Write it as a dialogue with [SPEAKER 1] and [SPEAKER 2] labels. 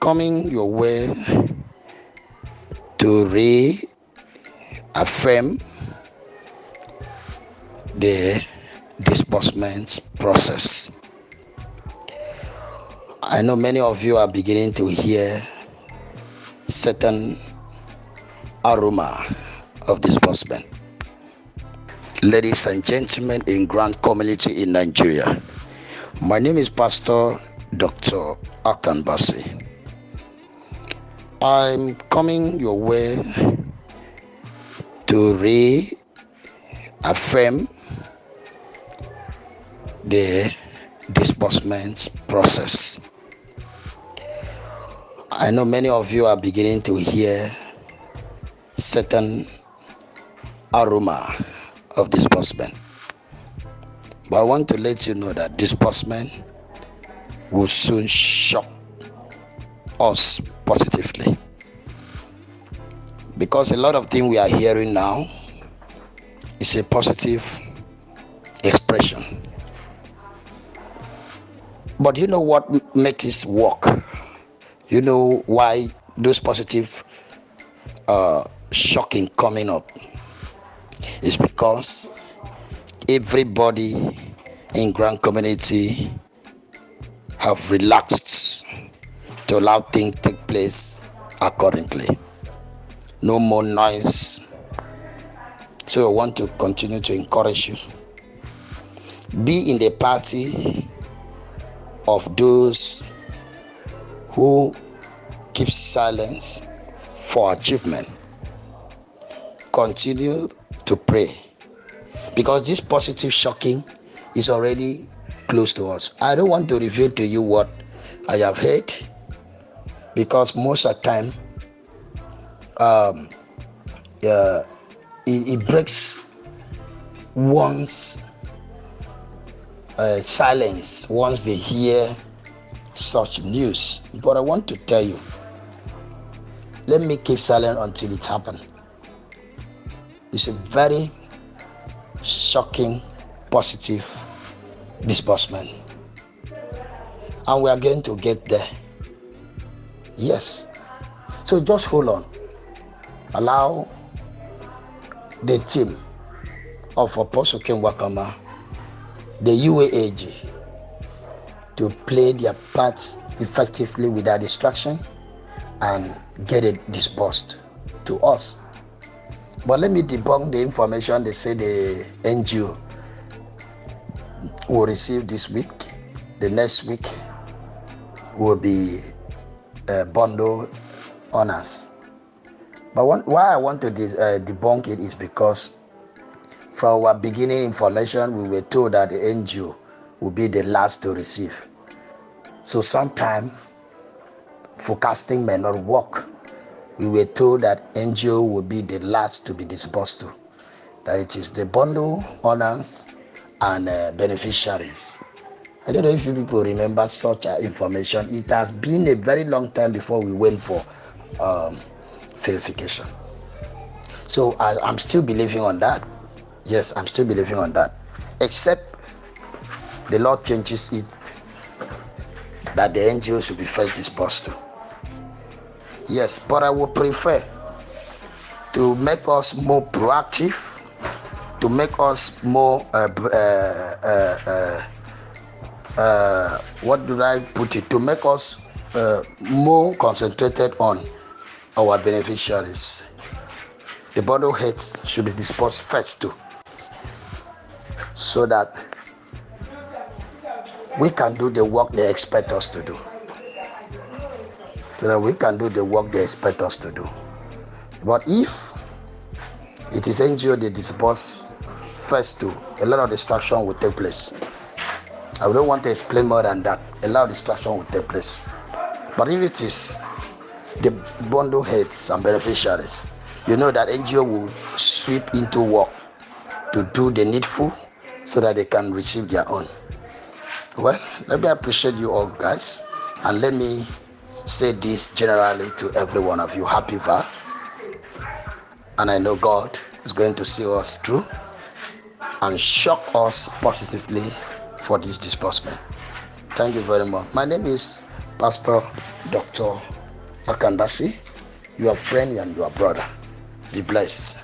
[SPEAKER 1] coming your way to reaffirm the disbursement process. I know many of you are beginning to hear certain aroma of disbursement. Ladies and gentlemen in Grand Community in Nigeria, my name is Pastor Dr. Akan Basi. I'm coming your way to reaffirm the disbursement process. I know many of you are beginning to hear certain aroma of disbursement. But I want to let you know that disbursement will soon shock us positively. Because a lot of things we are hearing now is a positive expression. But you know what makes this work? You know why those positive uh, shocking coming up is because everybody in grand community have relaxed to allow things take place accordingly. No more noise. So i want to continue to encourage you. Be in the party of those who keep silence for achievement. Continue to pray. Because this positive shocking is already close to us. I don't want to reveal to you what I have heard because most of the time um, uh, it, it breaks one's uh, silence once they hear such news. But I want to tell you, let me keep silent until it happens. It's a very shocking positive disbursement. And we are going to get there. Yes. So just hold on. Allow the team of Apostle Ken Nwakama, the UAAG, to play their part effectively without distraction and get it disbursed to us. But let me debunk the information they say the NGO will receive this week. The next week will be a bundle on us. But one, why I want to de- uh, debunk it is because from our beginning information, we were told that the NGO will be the last to receive. So sometimes forecasting may not work we were told that NGO will be the last to be disbursed to, that it is the bundle owners and uh, beneficiaries. I don't know if you people remember such uh, information. It has been a very long time before we went for um, verification. So I, I'm still believing on that. Yes, I'm still believing on that. Except the Lord changes it that the NGO should be first disbursed to. Yes, but I would prefer to make us more proactive, to make us more. Uh, uh, uh, uh, what do I put it? To make us uh, more concentrated on our beneficiaries. The bundle heads should be dispersed first too, so that we can do the work they expect us to do so that we can do the work they expect us to do. But if it is NGO they disperse first to, a lot of destruction will take place. I don't want to explain more than that. A lot of destruction will take place. But if it is the bundle heads and beneficiaries, you know that NGO will sweep into work to do the needful so that they can receive their own. Well, let me appreciate you all, guys, and let me say this generally to every one of you. Happy VA. And I know God is going to see us through and shock us positively for this disbursement. Thank you very much. My name is Pastor Dr. Akandasi, your friend and your brother. Be blessed.